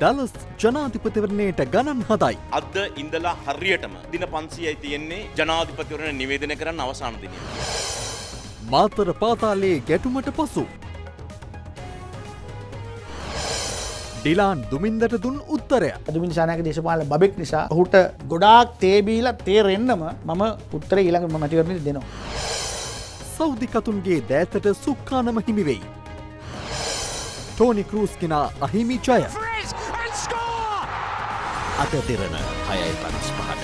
ඩලස් ජනාධිපතිවරණයට ගණන් හදයි. අද ඉඳලා හරියටම දින පන්සියයි තියෙන්නේ ජනාධිපතිවරණ නිවේදන කරන්න අවසාන දිනය. මාතර පාතාලයේ ගැටුමට පසු. ඩිලාන් දුමින්දට දුන් උත්තරය. අදුමින් සානක දේශපාල බෙක් නිසා ඔහුට ගොඩාක් තේබීල තේරෙන්න්නම මම උත්තර ඊළඟ මැතිවරණ දෙනවා. සෞදිකතුන්ගේ දෑතට සුක්කානම හිමිවෙයි. ටෝනි කරූස් කෙනා අහිමි ජය. අද දෙරන හයයි පනස් පහට.